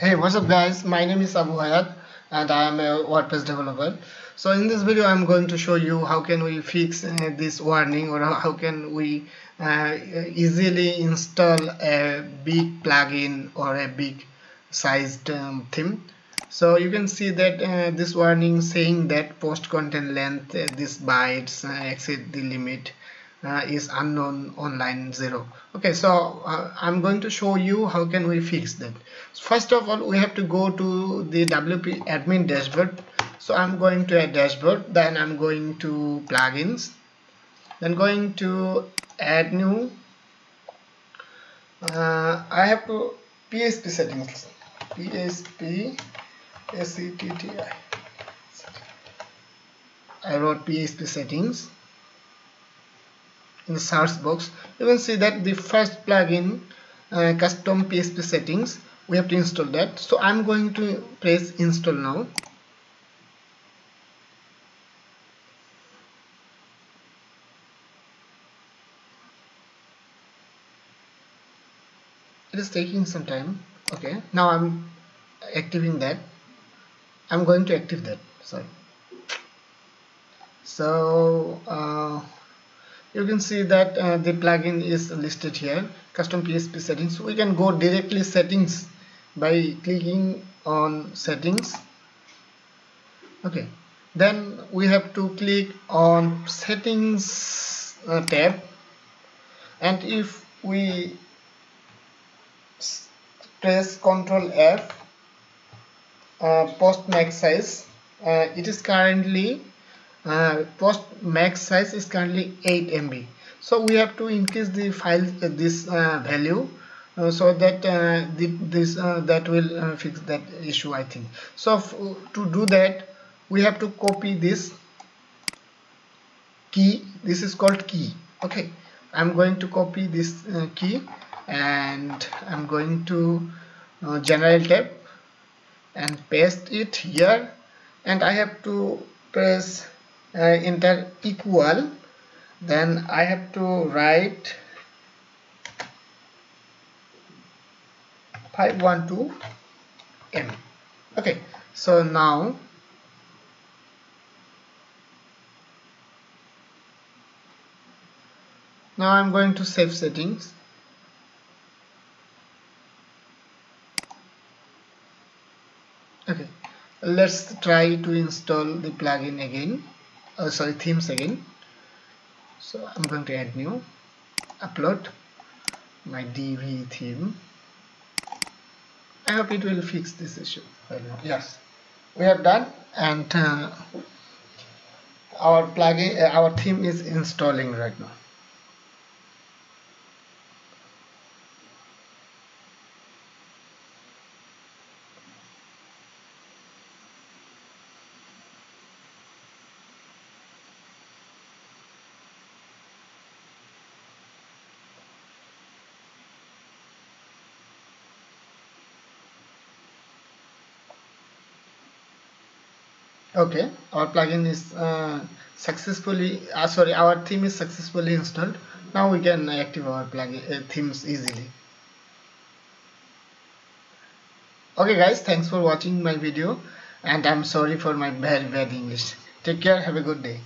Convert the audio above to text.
Hey what's up guys? My name is Abu Hayat and I am a WordPress developer. So in this video I'm going to show you how can we fix uh, this warning or how can we uh, easily install a big plugin or a big sized um, theme. So you can see that uh, this warning saying that post content length uh, this bytes uh, exceed the limit uh, is unknown on line 0 okay so uh, I'm going to show you how can we fix that. First of all we have to go to the WP admin dashboard. So I'm going to a dashboard then I'm going to plugins then going to add new. Uh, I have to PHP settings. PHP SETTI I. Wrote PHP settings in the search box. You can see that the first plugin uh, custom PHP settings we have to install that. So I'm going to press install now. It is taking some time. Okay now I'm activating that. I'm going to active that sorry. So uh, you can see that uh, the plugin is listed here custom PHP settings. We can go directly settings by clicking on settings. Okay. Then we have to click on settings uh, tab. And if we press ctrl F uh, post max size uh, it is currently uh, post max size is currently 8 MB so we have to increase the file uh, this uh, value uh, so that uh, the, this that will fix that issue I think. So to do that we have to copy this key. This is called key. Okay. I'm going to copy this key and I'm going to general tab and paste it here. And I have to press uh, enter equal then I have to write 512 m. Okay so now now I'm going to save settings. Okay let's try to install the plugin again uh, sorry themes again. So I'm going to add new. Upload my Divi theme. I hope it will fix this issue. Yes. We have done and uh, our plugin uh, our theme is installing right now okay our plugin is uh, successfully uh, sorry our theme is successfully installed. Now we can active our plugin uh, themes easily. Okay guys thanks for watching my video and I'm sorry for my bad bad English. Take care have a good day